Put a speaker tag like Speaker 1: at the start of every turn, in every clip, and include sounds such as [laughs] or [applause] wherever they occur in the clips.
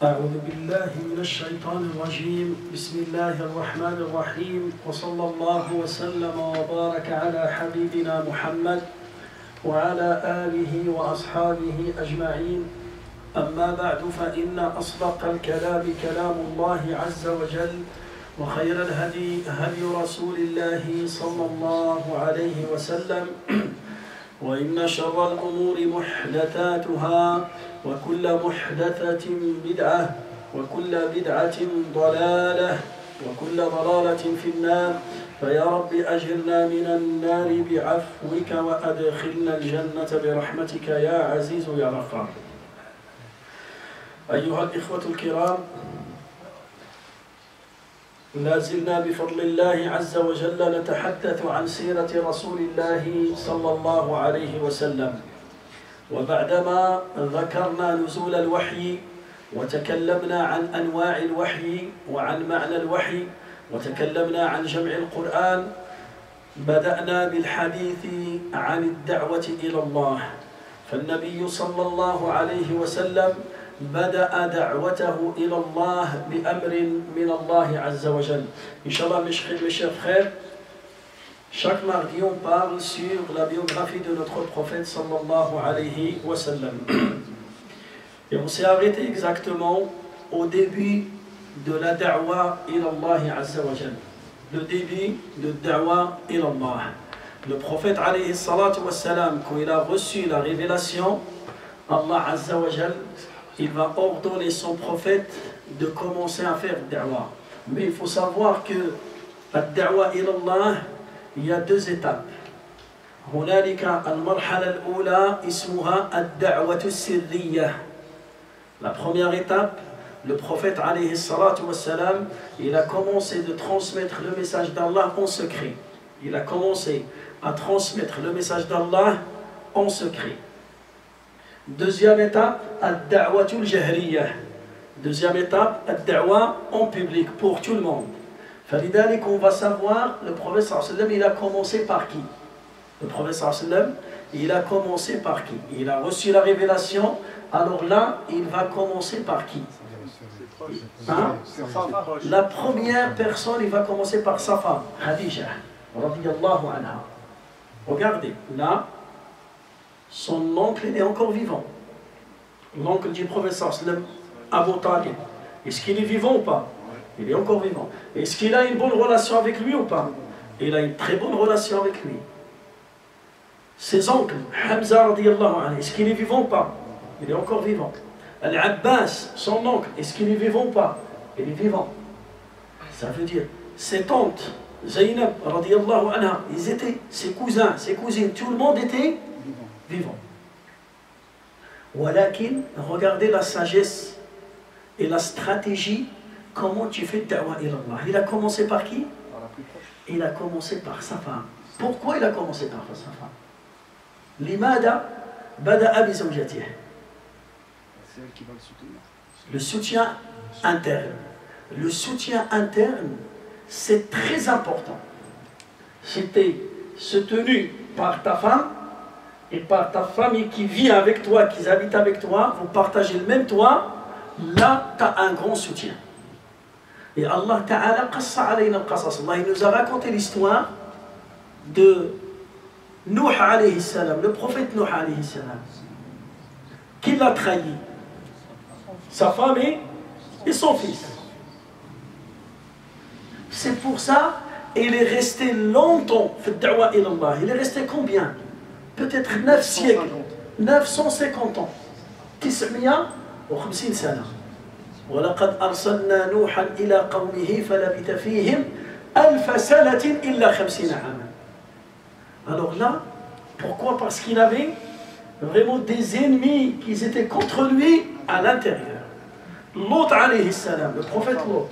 Speaker 1: أعوذ بالله من الشيطان الرجيم. بسم الله الرحمن الرحيم. وصلى الله وسلم وبارك على حبيبنا محمد وعلى آله وأصحابه أجمعين. أما بعد فإن أصدق الكلام كلام الله عز وجل وخير الهدي هدي رسول الله صلى الله عليه وسلم. وإن شر الأمور محدثاتها وكل محدثة بدعة وكل بدعة ضلالة وكل ضلالة في النار. فيا رب أجرنا من النار بعفوك وأدخلنا الجنة برحمتك يا عزيز يا غفار. أيها الإخوة الكرام لا زلنا بفضل الله عز وجل نتحدث عن سيرة رسول الله صلى الله عليه وسلم. وبعدما ذكرنا نزول الوحي وتكلمنا عن أنواع الوحي وعن معنى الوحي وتكلمنا عن جمع القرآن بدأنا بالحديث عن الدعوة إلى الله. فالنبي صلى الله عليه وسلم بدا دعوته إلى الله بامر من الله عز وجل ان شاء الله mes chers frères Chaque mardi, on parle sur la biographie de notre prophète sallallahu alayhi wa sallam. Et on s'est arrêté exactement au début de la da'wa ilallah azza wa Le début de da'wa ilallah. Le prophète alayhi salatu wa sallam, quand il a reçu la révélation, Allah azza wa il va ordonner son prophète de commencer à faire da'wa. Mais il faut savoir que la da'wa ilallah, il y a deux étapes هنالك المرحلة الأولى اسمها الدعوة السرية La première étape, le prophète alayhi salatu wassalam, il a commencé de transmettre le message d'Allah en secret. Il a commencé à transmettre le message d'Allah en secret. Deuxième étape, al-da'watul jahriyah. Deuxième étape, al-da'wa en public, pour tout le monde. Falidalik, on va savoir, le prophète sallam, il a commencé par qui? Le prophète sallam, il a commencé par qui? Il a reçu la révélation, alors là, il va commencer par qui? Hein? La première personne, il va commencer par sa femme, Regardez, là, son oncle est encore vivant l'oncle du prophète sallam Abu Talib est-ce qu'il est vivant ou pas? Il est encore vivant. Est-ce qu'il a une bonne relation avec lui ou pas? Il a une très bonne relation avec lui. Ses oncles, Hamza est-ce qu'il est vivant ou pas? Il est encore vivant. Al-Abbas, son oncle, est-ce qu'il est vivant ou pas? Il est vivant. Ça veut dire, ses tantes, Zainab, ils étaient, ses cousins, ses cousines, tout le monde était vivant. Walakin, regardez la sagesse et la stratégie Comment tu fais da'wa ilallah Il a commencé par qui? Il a commencé par sa femme. Pourquoi il a commencé par sa femme? Limada bada'a bi Le soutien interne. Le soutien interne, c'est très important. C'était soutenu par ta femme et par ta famille qui vit avec toi, qui habite avec toi, vous partagez le même toit, là, tu as un grand soutien. Et Allah Ta'ala Allah nous a raconté l'histoire de Nuh alayhi le prophète Nuh alayhi. Qui l'a trahi Sa femme et, son fils. C'est pour ça il est resté longtemps Il est resté combien? Peut-être 9 siècles. 950 ans. 950 sana. ولقد أرسلنا نوحا إلى قومه فلبث فيهم ألف سنة إلا خمسين عاما Alors là, pourquoi Parce qu'il avait vraiment des ennemis qui étaient contre lui à l'intérieur. L'autre, alayhi salam, le prophète Lot,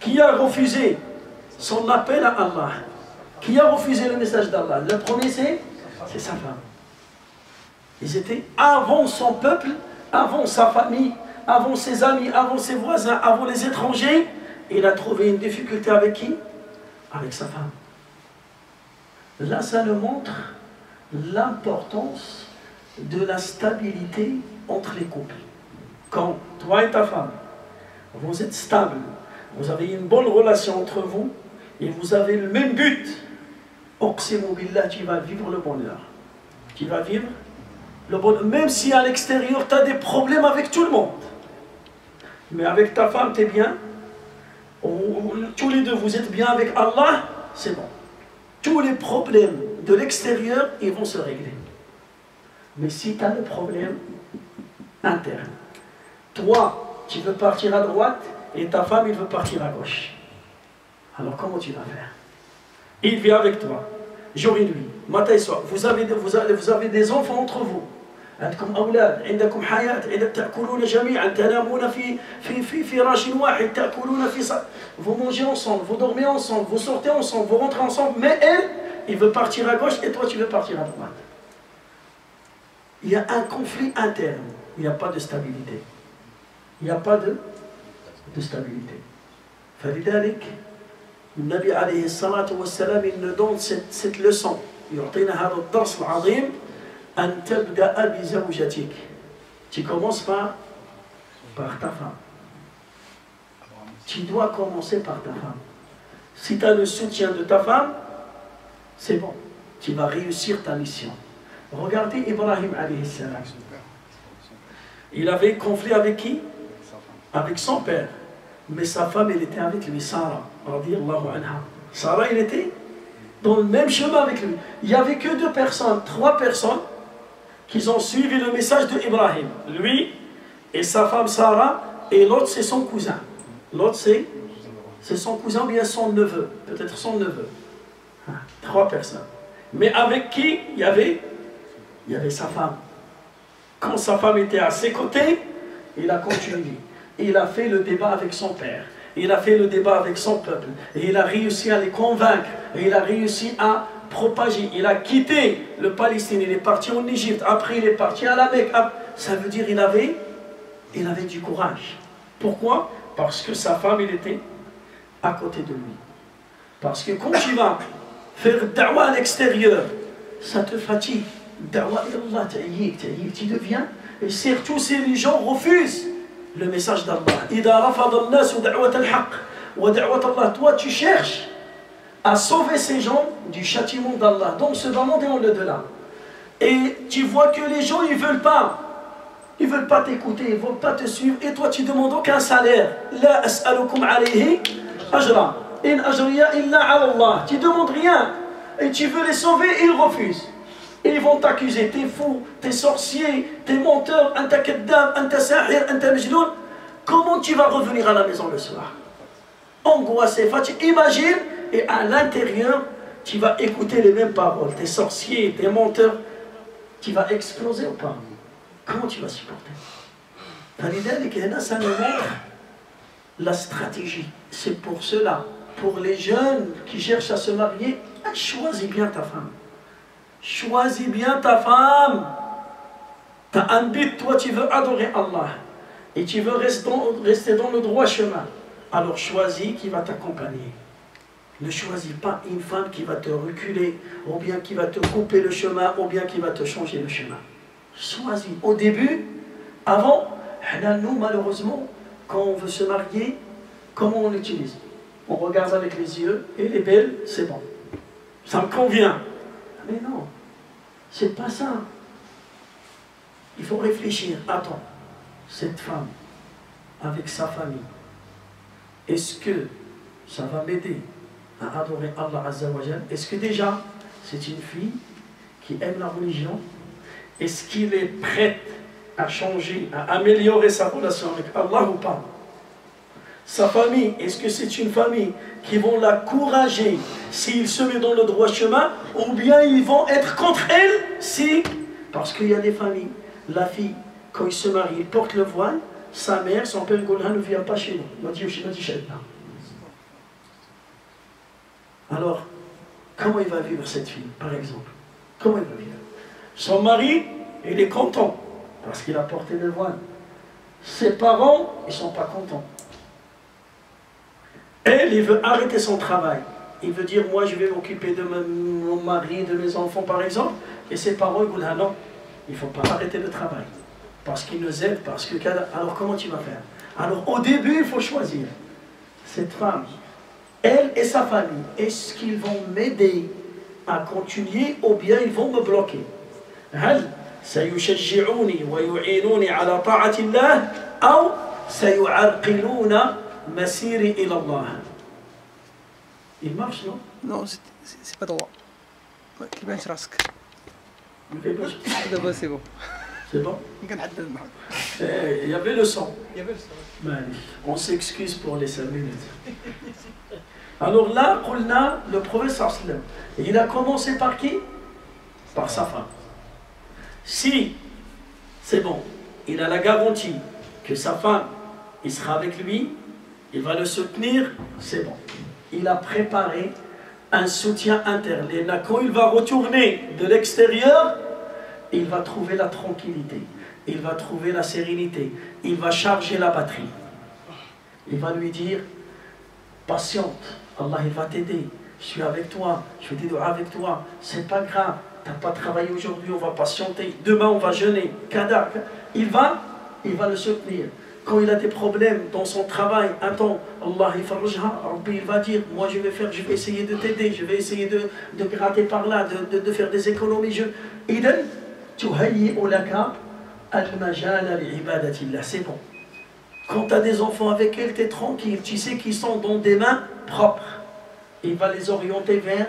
Speaker 1: qui a refusé son appel à Allah, qui a refusé le message d'Allah. Le premier, c'est sa femme. Ils étaient avant son peuple, avant sa famille, avant ses amis, avant ses voisins, avant les étrangers, il a trouvé une difficulté avec qui? Avec sa femme. Là, ça nous montre l'importance de la stabilité entre les couples. quand toi et ta femme, vous êtes stable, vous avez une bonne relation entre vous, et vous avez le même but, tu vas vivre le bonheur. Tu vas vivre le bonheur. Même si à l'extérieur, tu as des problèmes avec tout le monde. Mais avec ta femme, tu es bien. Tous les deux, vous êtes bien avec Allah, c'est bon. Tous les problèmes de l'extérieur, ils vont se régler. Mais si tu as le problème interne, toi, tu veux partir à droite et ta femme, il veut partir à gauche. Alors comment tu vas faire? Il vit avec toi, jour et nuit, matin et soir. Vous avez, vous avez, vous avez des enfants entre vous. عندكم أولاد عندكم حياة تأكلون جميعا تنامون في في في فراش واحد تأكلون في vous mangez ensemble vous dormez ensemble vous sortez ensemble vous rentrez ensemble mais elle il veut partir à gauche et toi tu veux partir à droite il y a un conflit interne il n'y a pas de stabilité il n'y a pas de, de stabilité فلذلك النبي عليه الصلاة والسلام il nous donne cette, cette leçon يعطينا هذا الدرس العظيم أن تبدأ بزوجتك tu commences par par ta femme tu dois commencer par ta femme si tu as le soutien de ta femme c'est bon tu vas réussir ta mission regardez Ibrahim alayhi salam il avait conflit avec qui avec son père mais sa femme, elle était avec lui, Sarah, anha. Sarah, il était dans le même chemin avec lui. Il n'y avait que deux personnes, trois personnes, qui ont suivi le message de Ibrahim. Lui et sa femme Sarah, et l'autre, c'est son cousin. L'autre, c'est son cousin ou bien son neveu, peut-être son neveu. Ah, trois personnes. Mais avec qui il y avait? Il y avait sa femme. Quand sa femme était à ses côtés, il a continué il a fait le débat avec son père. Il a fait le débat avec son peuple. Il a réussi à les convaincre. Il a réussi à propager. Il a quitté le Palestine. Il est parti en Égypte. Après, il est parti à la Mecque. Ça veut dire qu'il avait, il avait du courage. Pourquoi? Parce que sa femme, était à côté de lui. Parce que quand tu vas faire da'wa à l'extérieur, ça te fatigue. Da'wa tu deviens. Et surtout si les gens refusent le message d'Allah. Toi, tu cherches à sauver ces gens du châtiment d'Allah. Donc, ce bas monde et en delà. Et tu vois que les gens, ils veulent pas. Ils ne veulent pas t'écouter, ils ne veulent pas te suivre. Et toi, tu demandes aucun salaire. La as'alukum alayhi ajra. In ajriya illa Allah. Tu ne demandes rien. Et tu veux les sauver, ils refusent. Et ils vont t'accuser, t'es fou, t'es sorcier, t'es menteur, un takaddam, un tasahir, un tamjloun. Comment tu vas revenir à la maison le soir? Angoissé, fatigué, imagine, et à l'intérieur, tu vas écouter les mêmes paroles. T'es sorcier, t'es menteur, tu vas exploser ou pas? Comment tu vas supporter? Ça nous la stratégie. C'est pour cela, pour les jeunes qui cherchent à se marier, choisis bien ta femme. Choisis bien ta femme. Tu as toi tu veux adorer Allah. Et tu veux rester dans le droit chemin. Alors choisis qui va t'accompagner. Ne choisis pas une femme qui va te reculer, ou bien qui va te couper le chemin, ou bien qui va te changer le chemin. Choisis. Au début, avant, nous malheureusement, quand on veut se marier, comment on l'utilise? On regarde avec les yeux, et les belles, c'est bon. Ça me convient. Mais non, c'est pas ça. Il faut réfléchir. Attends, cette femme, avec sa famille, est-ce que ça va m'aider à adorer Allah Azzawajal Est-ce que déjà, c'est une fille qui aime la religion? Est-ce qu'il est prête à changer, à améliorer sa relation avec Allah ou pas? Sa famille, est-ce que c'est une famille qui vont l'encourager s'il se met dans le droit chemin ou bien ils vont être contre elle? Si, parce qu'il y a des familles, la fille, quand il se marie, il porte le voile, sa mère, son père Golhan ne vient pas chez nous. Alors, comment il va vivre cette fille, par exemple? Comment il va vivre? Son mari, il est content parce qu'il a porté le voile. Ses parents, ils ne sont pas contents. Elle, il veut arrêter son travail. Il veut dire, moi, je vais m'occuper de mon mari, de mes enfants, par exemple. Et ses parents, ils disent, ah non, il ne faut pas arrêter le travail. parce qu'ils nous aident, parce que... Alors comment tu vas faire Alors au début, il faut choisir. Cette femme, elle et sa famille, est-ce qu'ils vont m'aider à continuer ou bien ils vont me bloquer هل سيشجعوني ويعينوني على طاعة الله أو سيعرقلون مسيري إلى الله Il marche, non
Speaker 2: Non, c'est pas droit. كيف باش راسك
Speaker 1: دابا
Speaker 2: سي بون
Speaker 1: سي بون
Speaker 2: كنعدل معاك
Speaker 1: Il y avait le son.
Speaker 2: Il y avait le son.
Speaker 1: On s'excuse pour les 5 minutes. [laughs] Alors là, le professeur il a commencé par qui Par sa femme. Si c'est bon, il a la garantie que sa femme, il sera avec lui, il va le soutenir, c'est bon. Il a préparé un soutien interne. Et quand il va retourner de l'extérieur, il va trouver la tranquillité, il va trouver la sérénité, il va charger la batterie. Il va lui dire, patiente, Allah il va t'aider, je suis avec toi, je fais des avec toi, c'est pas grave, tu n'as pas travaillé aujourd'hui, on va patienter, demain on va jeûner, il va, il va le soutenir quand il a des problèmes dans son travail, attends, Allah il va dire, moi je vais faire, je vais essayer de t'aider, je vais essayer de, de gratter par là, de, de, faire des économies. Je... c'est bon. Quand tu as des enfants avec elle, tu es tranquille, tu sais qu'ils sont dans des mains propres. Il va les orienter vers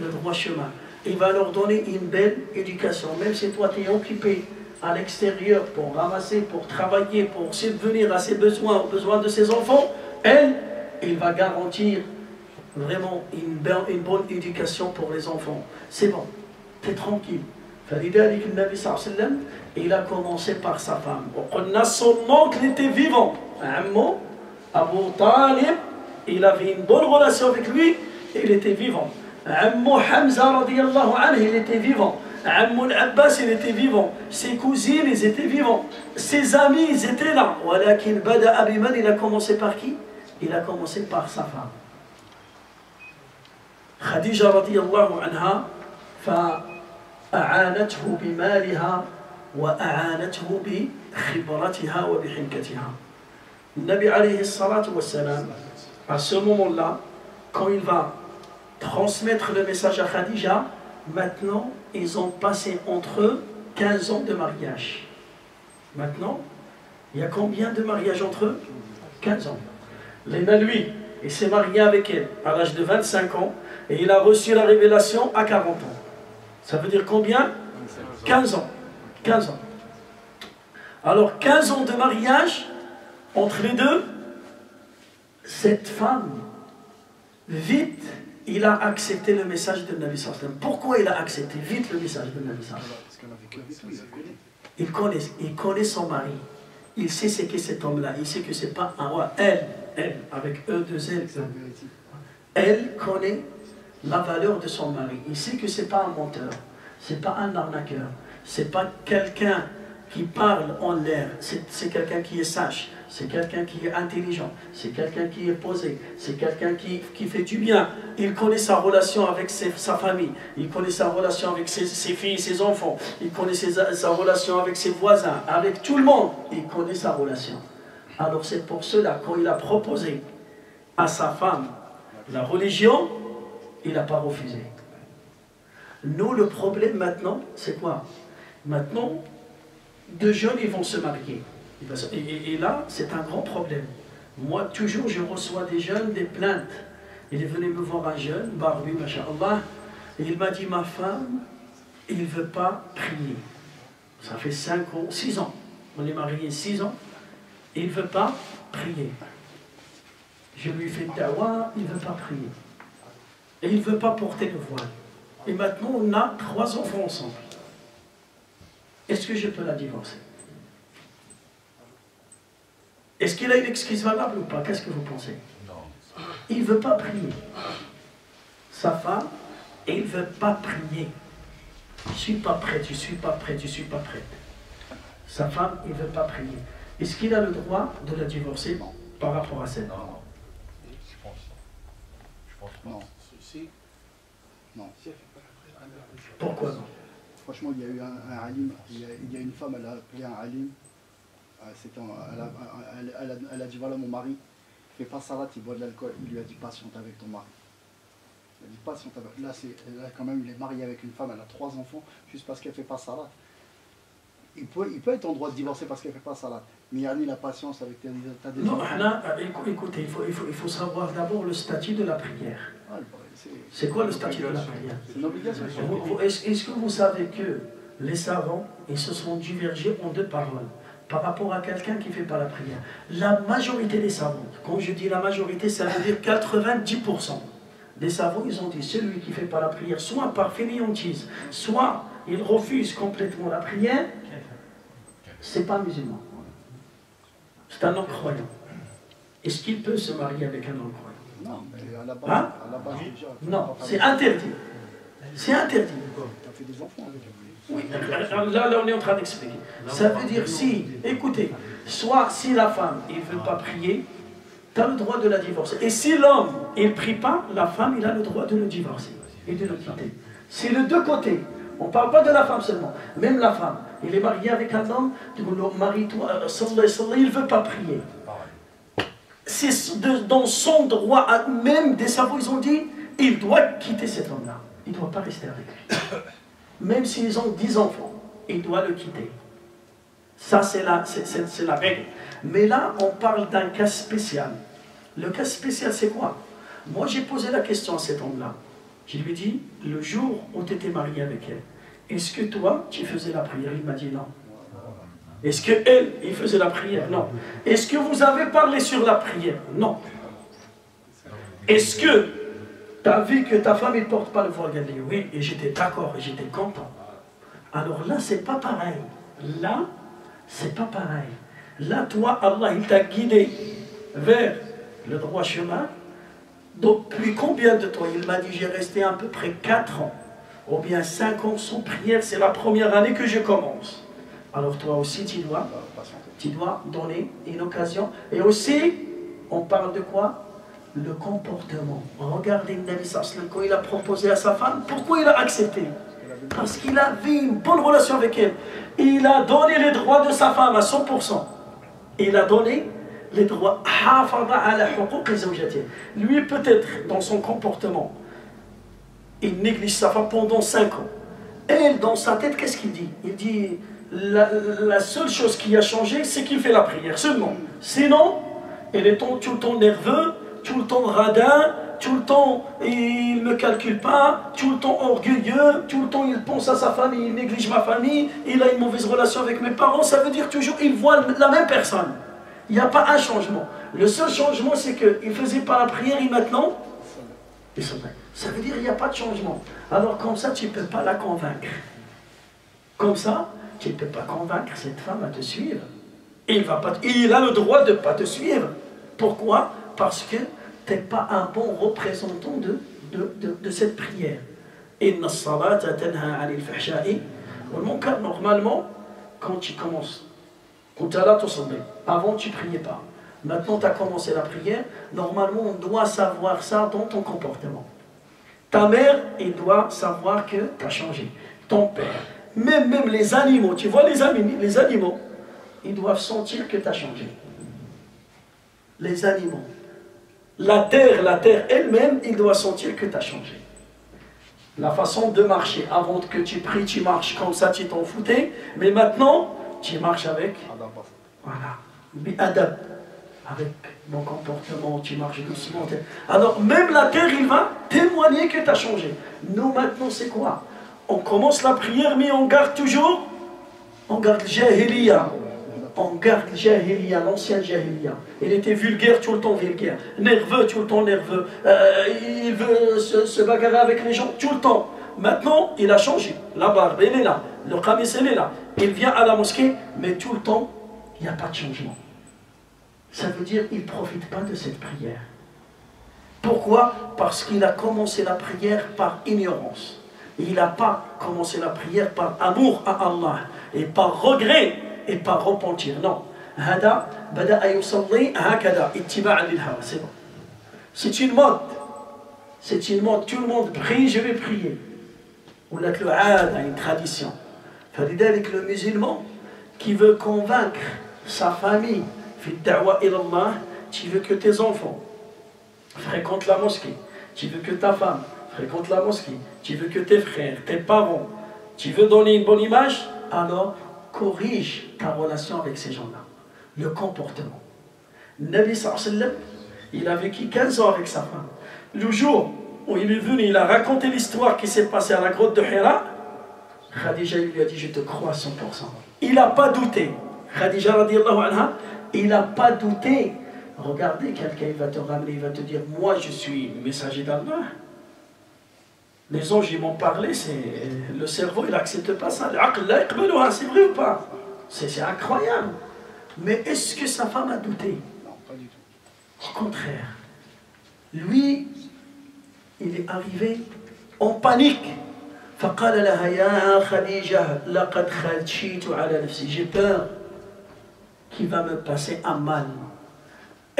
Speaker 1: le droit chemin. Il va leur donner une belle éducation, même si toi tu es occupé à l'extérieur pour ramasser, pour travailler, pour subvenir à ses besoins, aux besoins de ses enfants, elle, il va garantir vraiment une, une bonne éducation pour les enfants. C'est bon, t'es tranquille. Il a commencé par sa femme. Son oncle était vivant. Abu Talib, il avait une bonne relation avec lui, il était vivant. Hamza, il était vivant. Ammoul Abbas, il était vivant. Ses cousines, ils étaient vivants. Ses amis, ils étaient là. Bada Abiman, il a commencé par qui Il a commencé par sa femme. Khadija radiallahu anha, فأعانته بمالها وأعانته بخبرتها وبحنكتها. Nabi alayhi salatu wassalam, à ce moment-là, quand il va transmettre le message à Khadija, maintenant ils ont passé entre eux 15 ans de mariage. Maintenant, il y a combien de mariages entre eux? 15 ans. Léna, lui, il s'est marié avec elle à l'âge de 25 ans et il a reçu la révélation à 40 ans. Ça veut dire combien? 15 ans. 15 ans. Alors 15 ans de mariage entre les deux, cette femme, vite, il a accepté le message de Nabi Sallam. Pourquoi il a accepté? Vite le message de Nabi Sallam il connaît, il connaît son mari. Il sait ce qu'est cet homme-là. Il sait que ce n'est pas un roi. Elle, elle, avec eux deux elle, elle connaît la valeur de son mari. Il sait que ce n'est pas un menteur. Ce n'est pas un arnaqueur. Ce n'est pas quelqu'un qui parle en l'air. C'est quelqu'un qui est sage c'est quelqu'un qui est intelligent, c'est quelqu'un qui est posé, c'est quelqu'un qui, fait du bien. Il connaît sa relation avec sa famille, il connaît sa relation avec ses, filles, ses enfants, il connaît sa relation avec ses voisins, avec tout le monde, il connaît sa relation. Alors c'est pour cela, quand il a proposé à sa femme la religion, il n'a pas refusé. Nous, le problème maintenant, c'est quoi? Maintenant, deux jeunes, ils vont se marier. Et, là, c'est un grand problème. Moi, toujours, je reçois des jeunes, des plaintes. Il est venu me voir un jeune, Barbi, Allah, et il m'a dit, ma femme, il ne veut pas prier. Ça fait 5 ans, 6 ans. On est mariés 6 ans. il ne veut pas prier. Je lui fais dawa, il ne veut pas prier. Et il ne veut pas porter le voile. Et maintenant, on a trois enfants ensemble. Est-ce que je peux la divorcer? Est-ce qu'il a une excuse valable ou pas? Qu'est-ce que vous pensez? Non. Il ne veut pas prier. Sa femme, et il ne veut pas prier. Je ne suis pas prête, je ne suis pas prête, je ne suis pas prête. Sa femme, il ne veut pas prier. Est-ce qu'il a le droit de la divorcer par rapport à ça? Non, non. Je pense
Speaker 3: Je pense pas. Non. Si. Non.
Speaker 1: Pourquoi non?
Speaker 3: Franchement, il y a eu un, alim, il y a, une femme, elle a appelé un alim, elle, a, elle- elle a- dit voilà mon mari fait pas salat, il boit de l'alcool. Il lui a dit patiente avec ton mari. Il a dit patiente avec. Là, là quand même, il est marié avec une femme, elle a trois enfants, juste parce qu'elle fait pas salat. Il peut, il peut être en droit de divorcer parce qu'elle fait pas salat. Mais Yanni, la patience avec tes, des
Speaker 1: Non, là, euh, écou- écoutez, il faut, il faut- il faut savoir d'abord le statut de la prière.
Speaker 3: Ah, c'est,
Speaker 1: quoi le statut de la prière?
Speaker 3: C'est une obligation.
Speaker 1: Est-ce que vous savez que les savants, ils se sont divergés en deux paroles? Par rapport à quelqu'un qui ne fait pas la prière La majorité des savants, quand je dis la majorité, ça veut dire 90% des savants, ils ont dit celui qui ne fait pas la prière, soit par fainéantise, soit il refuse complètement la prière, c'est pas musulman. C'est un non-croyant. Est-ce qu'il peut se marier avec un non-croyant?
Speaker 3: Non, mais à la base,
Speaker 1: Hein? Non, c'est interdit. C'est interdit.
Speaker 3: T'as fait des enfants avec elle.
Speaker 1: Oui, là, on est en train d'expliquer. Ça veut dire si, écoutez, soit si la femme, ne veut pas prier, tu as le droit de la divorcer. Et si l'homme, ne prie pas, la femme, il a le droit de le divorcer et de le quitter. C'est le deux côtés. On ne parle pas de la femme seulement. Même la femme, il est marié avec un homme, marie-toi, euh, il ne veut pas prier. C'est dans son droit, même des savants, ils ont dit, il doit quitter cet homme-là. Il ne doit pas rester avec lui même s'ils ont 10 enfants, il doit le quitter. Ça, c'est la, c'est- la règle. Mais là, on parle d'un cas spécial. Le cas spécial, c'est quoi? Moi, j'ai posé la question à cet homme-là. Je lui ai dit, le jour où tu étais marié avec elle, est-ce que toi, tu faisais la prière? Il m'a dit non. Est-ce que elle, il faisait la prière? Non. Est-ce que vous avez parlé sur la prière? Non. Est-ce que tu as vu que ta femme ne porte pas le voile Elle dit oui, et j'étais d'accord, j'étais content. Alors là, c'est pas pareil. Là, c'est pas pareil. Là, toi, Allah, il t'a guidé vers le droit chemin. Depuis combien de temps Il m'a dit, j'ai resté à peu près 4 ans, ou bien 5 ans sans prière, c'est la première année que je commence. Alors toi aussi, tu dois tu dois donner une occasion. Et aussi, on parle de quoi? Le comportement. Regardez Nabi sallam, quand il a proposé à sa femme, pourquoi il a accepté Parce qu'il avait une bonne relation avec elle. Il a donné les droits de sa femme à 100%. Il a donné les droits. Lui, peut-être, dans son comportement, il néglige sa femme pendant 5 ans. Elle, dans sa tête, qu'est-ce qu'il dit? Il dit la, seule chose qui a changé, c'est qu'il fait la prière seulement. Sinon, il est tout le temps nerveux, tout le temps radin, tout le temps il ne me calcule pas, tout le temps orgueilleux, tout le temps il pense à sa famille, il néglige ma famille, il a une mauvaise relation avec mes parents. Ça veut dire toujours il voit la même personne. Il n'y a pas un changement. Le seul changement, c'est qu'il ne faisait pas la prière et maintenant, il. Ça veut dire qu'il n'y a pas de changement. Alors comme ça, tu ne peux pas la convaincre. Comme ça, tu ne peux pas convaincre cette femme à te suivre. Il, va pas il a le droit de ne pas te suivre. Pourquoi? Parce que tu n'es pas un bon représentant de, de, de, cette prière. Inna. Normalement, quand tu commences. Avant, tu priais pas. Maintenant, tu as commencé la prière. Normalement, on doit savoir ça dans ton comportement. Ta mère, il doit savoir que tu as changé. Ton père, même, même les animaux, tu vois les, amis, les animaux, ils doivent sentir que tu as changé. Les animaux. La terre, la terre elle-même, il doit sentir que tu as changé. La façon de marcher, avant que tu pries, tu marches comme ça, tu t'en foutais, mais maintenant, tu marches avec voilà. Avec mon comportement, tu marches doucement. Alors, même la terre, il va témoigner que tu as changé. Nous, maintenant, c'est quoi? On commence la prière, mais on garde toujours, on garde jahiliya. On garde le jahiliya, l'ancien jahiliya. Il était vulgaire, tout le temps vulgaire. Nerveux, tout le temps nerveux. Euh, il veut se, bagarrer avec les gens, tout le temps. Maintenant, il a changé. La barbe, elle est là. Le khamis, elle est là. Il vient à la mosquée, mais tout le temps, il n'y a pas de changement. Ça veut dire qu'il ne profite pas de cette prière. Pourquoi? Parce qu'il a commencé la prière par ignorance. Il n'a pas commencé la prière par amour à Allah et par regret et par repentir. Non. هذا بدأ يصلي هكذا اتباعا للهوى. C'est bon. C'est une mode. C'est une mode. Tout le monde prie, je vais prier. ولا le une tradition. فلذلك le musulman qui veut convaincre sa famille, fi da'wa ilallah, tu veux que tes enfants fréquentent la mosquée, tu veux que ta femme fréquente la mosquée, tu veux que tes frères, tes parents, tu veux donner une bonne image, alors corrige ta relation avec ces gens-là, le comportement. Nabi sallam, il a vécu 15 ans avec sa femme. Le jour où il est venu, il a raconté l'histoire qui s'est passée à la grotte de Hira, Khadija lui a dit Je te crois à 100%. Il n'a pas douté. Khadija anha, il n'a pas douté. Regardez, quelqu'un va te ramener, il va te dire Moi je suis messager d'Allah les anges, ils m'ont parlé, le cerveau, il n'accepte pas ça. C'est vrai ou pas? C'est incroyable. Mais est-ce que sa femme a douté?
Speaker 3: Non, pas du tout.
Speaker 1: Au contraire. Lui, il est arrivé en panique. J'ai peur qu'il va me passer un mal.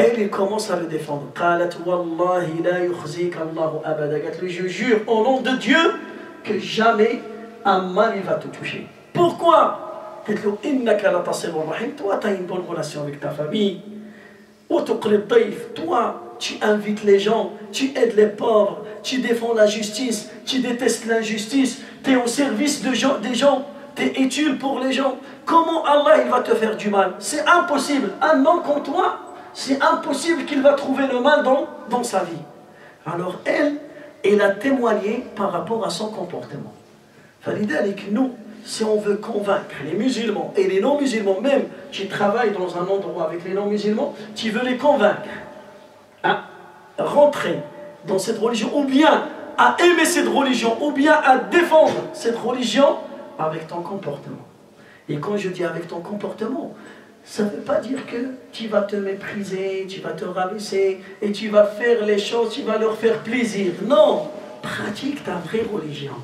Speaker 1: Elle, il commence à le défendre. Je jure au nom de Dieu que jamais un mal ne va te toucher. Pourquoi? Toi, tu as une bonne relation avec ta famille. Toi, tu invites les gens, tu aides les pauvres, tu défends la justice, tu détestes l'injustice, tu es au service de gens, des gens, tu es utile pour les gens. Comment Allah il va te faire du mal? C'est impossible. Un homme comme toi, c'est impossible qu'il va trouver le mal dans, dans sa vie. Alors elle, elle a témoigné par rapport à son comportement. Avec nous, si on veut convaincre les musulmans et les non-musulmans, même qui travaillent dans un endroit avec les non-musulmans, tu veux les convaincre à rentrer dans cette religion, ou bien à aimer cette religion, ou bien à défendre cette religion avec ton comportement. Et quand je dis avec ton comportement, ça ne veut pas dire que tu vas te mépriser, tu vas te rabaisser et tu vas faire les choses, tu vas leur faire plaisir. Non, pratique ta vraie religion.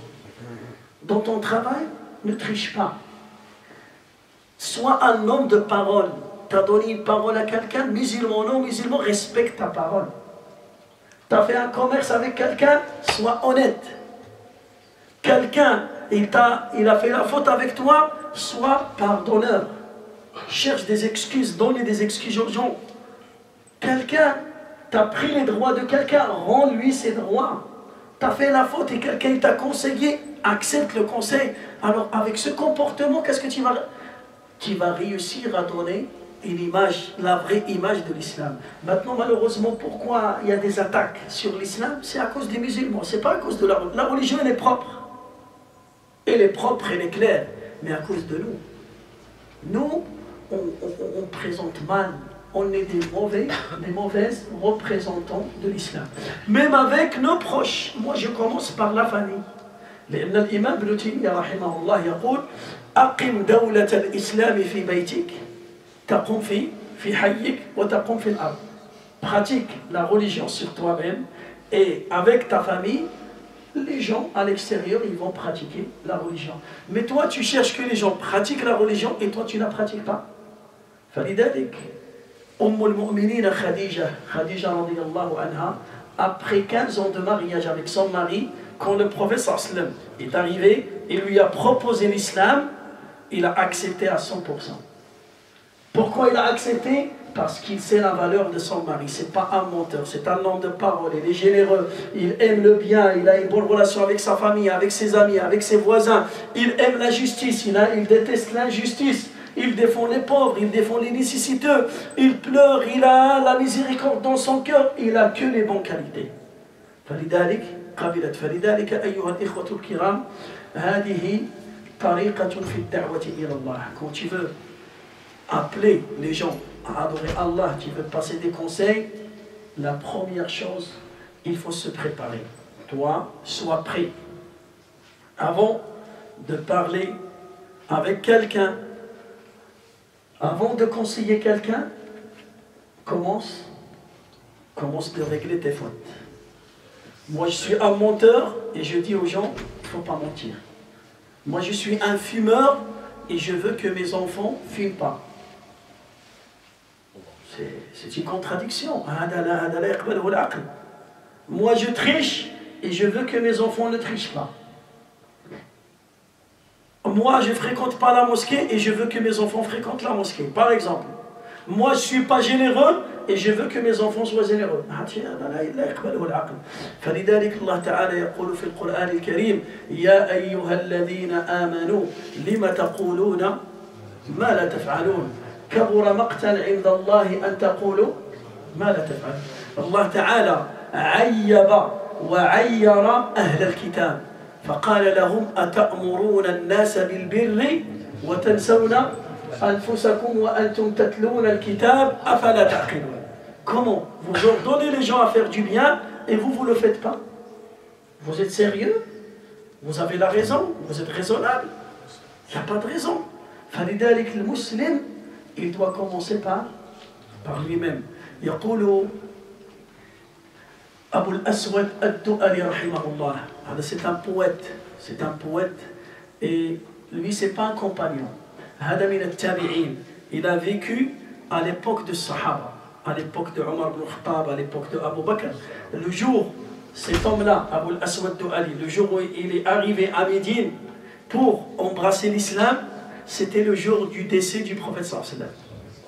Speaker 1: Dans ton travail, ne triche pas. Sois un homme de parole tu as donné une parole à quelqu'un, musulman non musulman, respecte ta parole. Tu as fait un commerce avec quelqu'un, sois honnête. Quelqu'un, il, a, il a fait la faute avec toi, sois pardonneur. Cherche des excuses, donne des excuses aux gens. Quelqu'un, tu as pris les droits de quelqu'un, rends-lui ses droits. Tu as fait la faute et quelqu'un t'a conseillé, accepte le conseil. Alors avec ce comportement, qu'est-ce que tu vas... Tu vas réussir à donner une image, la vraie image de l'islam. Maintenant, malheureusement, pourquoi il y a des attaques sur l'islam? C'est à cause des musulmans, c'est pas à cause de la religion. La religion, elle est propre. Elle est propre, elle est claire, mais à cause de nous. Nous, on, présente mal, on est des mauvais, des mauvaises représentants de l'islam. Même avec nos proches. Moi, je commence par la famille. l'imam ابن تيمية رحمه الله يقول أقم دولة الإسلام في بيتك pratique la religion sur toi-même et avec ta famille les gens à l'extérieur ils vont pratiquer la religion mais toi tu cherches que les gens pratiquent la religion et toi tu la pratiques pas après 15 ans de mariage avec son mari quand le prophète sallam est arrivé et lui a proposé l'islam il a accepté à 100% pourquoi il a accepté? Parce qu'il sait la valeur de son mari. C'est pas un menteur, c'est un homme de parole. Il est généreux, il aime le bien, il a une bonne relation avec sa famille, avec ses amis, avec ses voisins. Il aime la justice, il, a, il déteste l'injustice Il défend les pauvres, il défend les nécessiteux. Il pleure, il a la miséricorde dans son cœur. Il a que les bonnes qualités. فلذلك قبلت فلذلك أيها الإخوة الكرام هذه طريقة في الدعوة إلى الله quand tu veux appeler les gens à adorer Allah, qui veut passer des conseils, la première chose, il faut se préparer. Toi, sois prêt. Avant de parler avec quelqu'un, avant de conseiller quelqu'un, commence, commence de régler tes fautes. Moi, je suis un menteur et je dis aux gens, il ne faut pas mentir. Moi, je suis un fumeur et je veux que mes enfants ne fument pas. C'est une contradiction. Moi, je triche et je veux que mes enfants ne trichent pas. Moi, je fréquente pas la mosquée et je veux que mes enfants fréquentent la mosquée. Par exemple, moi, je suis pas généreux et je veux que mes enfants soient généreux. فلذلك الله تعالى يقول في القرآن الكريم يا أيها الذين آمنوا لم تقولون ما لا تفعلون كبر مقتا عند الله أن تقولوا ما لا تفعلون الله تعالى عيب وعير أهل الكتاب فقال لهم أتأمرون الناس بالبر وتنسون أنفسكم وأنتم تتلون الكتاب أفلا تعقلون Comment Vous ordonnez les gens à faire du bien et vous, vous ne le faites pas Vous êtes sérieux Vous avez la raison Vous êtes raisonnable Il n'y a pas de raison. فلذلك المسلم il doit commencer par, par lui-même. يقول أبو الأسود الدؤلي رحمه الله هذا c'est un poète c'est un poète et lui c'est pas un compagnon هذا من التابعين il a vécu à l'époque de Sahaba à l'époque de Omar ibn Khattab à l'époque de Abu Bakr le jour cet homme-là Abu al-Aswad Ali le jour où il est arrivé à Médine pour embrasser l'islam c'était le jour du décès du prophète sallallahu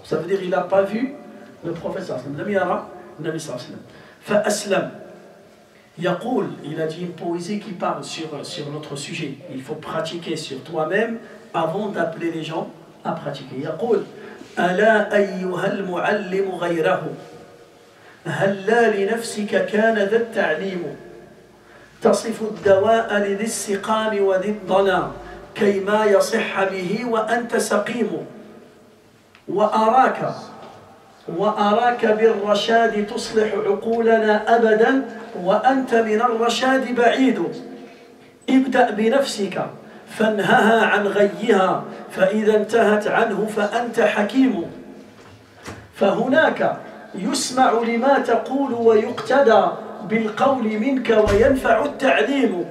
Speaker 1: ça veut dire il n'a pas vu le prophète sallallahu alayhi wa sallam لم يرى النبي فأسلم. يقول dit une poésie qui parle sur, sur notre sujet. Il faut pratiquer sur toi-même avant d'appeler les gens à pratiquer. يقول ألا أيها المعلم غيره؟ هلا لنفسك كان ذا التعليم؟ تصف الدواء لذي السقام وذي الضنا كيما يصح به وأنت سقيم. وأراك وأراك بالرشاد تصلح عقولنا أبدا وأنت من الرشاد بعيد. ابدأ بنفسك فانهها عن غيها فإذا انتهت عنه فأنت حكيم. فهناك يسمع لما تقول ويقتدى بالقول منك وينفع التعليم.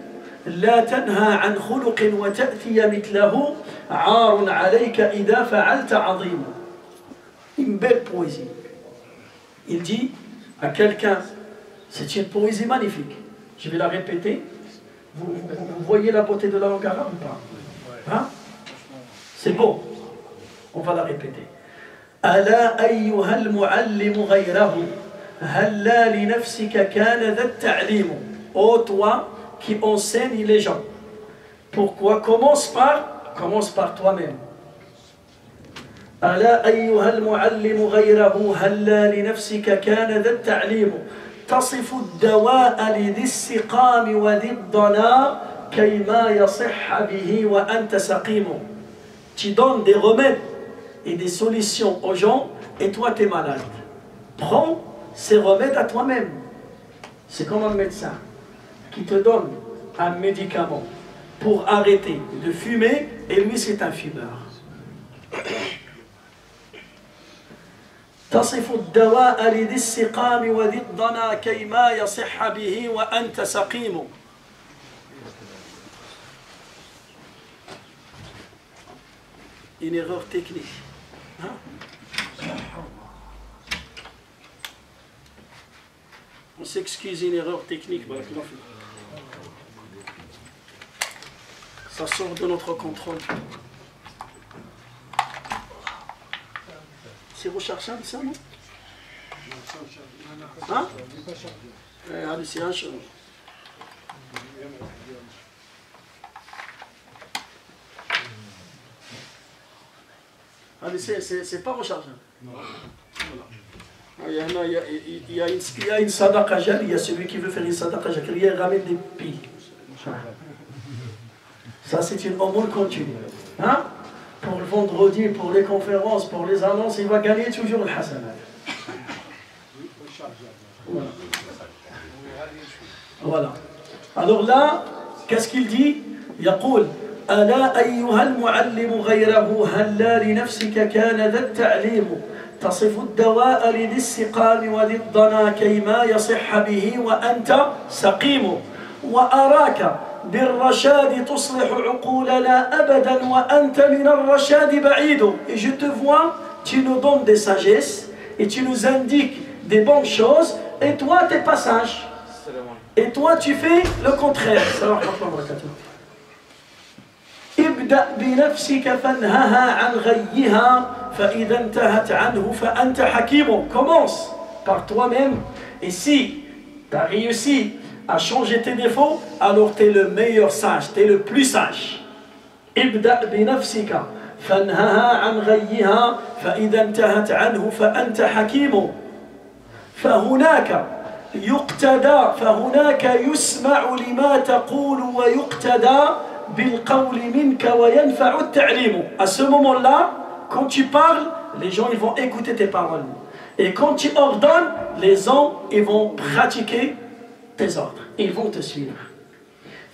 Speaker 1: لا تنهى عن خلق وتأتي مثله. عار عليك إذا فعلت عظيم. une belle poésie. Il dit à quelqu'un, c'est une poésie magnifique. Je vais la répéter. Vous, voyez la beauté de la langue arabe ou pas hein? C'est beau. On va la répéter. ألا أيها المعلم غيره هلا لنفسك كان ذا التعليم Ô toi qui enseigne les gens. Pourquoi Commence par, commence par toi-même. ألا أيها المعلم غيره هلا لنفسك كان ذا التعليم تصف الدواء لذي السقام وذي الضنا كيما يصح به وأنت سقيم Tu donnes des remèdes et des solutions aux gens et toi tu es malade. Prends ces remèdes à toi-même. C'est comme un médecin qui te donne un médicament pour arrêter de fumer et lui c'est un fumeur. تصف الدواء لذي السقام وذي الضنا كيما يصح به وأنت سقيم Une erreur technique. Hein? On s'excuse une erreur technique. Ça sort de notre contrôle. C'est rechargeable ça, non? Hein? Un chemin. Allez, c'est pas rechargeable. Il y, a, il, y a, y a une, il y a une sadaqa il y a celui qui veut faire une sadaqa il ramène des piles. Ça, c'est une aumône continue. Hein? Pour le vendredi, pour les conférences, pour les annonces, il va gagner toujours le hasanat. Voilà. Alors là, qu'est-ce qu'il dit يقول ألا أيها المعلم غيره هلا لنفسك كان ذا التعليم تصف الدواء لذي السقام وذي الضنا كيما يصح به وأنت سقيم وأراك بالرشاد تصلح عقولنا أبدا وأنت من الرشاد بعيد Et je te vois, tu nous donnes des sagesses et tu nous indiques des bonnes choses et toi t'es pas sage. Et toi tu fais le contraire. ابدأ بنفسك فانهها عن غيها فإذا انتهت عنه فأنت حكيم commence par toi-même et si tu as réussi à changer tes défauts alors tu es le meilleur sage tu es le plus sage ابدأ بنفسك فانهها عن غيها فإذا انتهت عنه فأنت حكيم فهناك يقتدى فهناك يسمع لما تقول ويقتدى بالقول منك وينفع التعليم à ce moment-là quand tu parles les gens ils vont écouter tes paroles et quand tu ordonnes les gens ils vont pratiquer tes ordres ils vont te suivre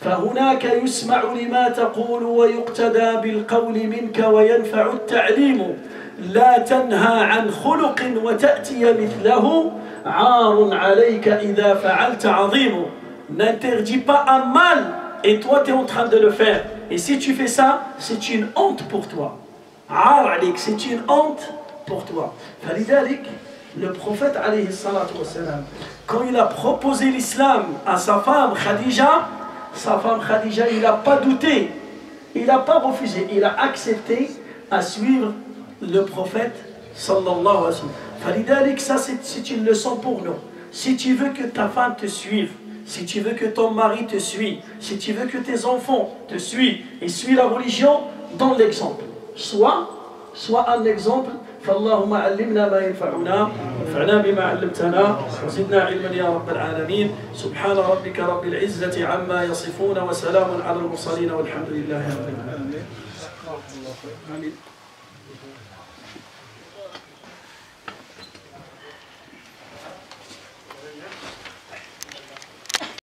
Speaker 1: فهناك يسمع لما تقول ويقتدى بالقول منك وينفع التعليم لا تنهى عن خلق وتأتي مثله عار عليك إذا فعلت عظيم N'interdis pas un mal et toi tu es en train de le faire. Et si tu fais ça, c'est une honte pour toi. عار عليك, c'est une honte pour toi. فلذلك, le prophète alayhi salatu wassalam, quand il a proposé l'islam à sa femme Khadija, sa femme Khadija, il n'a pas douté, il n'a pas refusé, il a accepté à suivre le prophète sallallahu alayhi wa sallam. Ça c'est une leçon pour nous. Si tu veux que ta femme te suive, si tu veux que ton mari te suive, si tu veux que tes enfants te suivent et suivent la religion, dans l'exemple. Soit, soit un exemple فاللهم علمنا ما ينفعنا وانفعنا بما علمتنا وزدنا علما يا رب العالمين سبحان ربك رب العزة عما يصفون وسلام على المرسلين والحمد لله رب العالمين.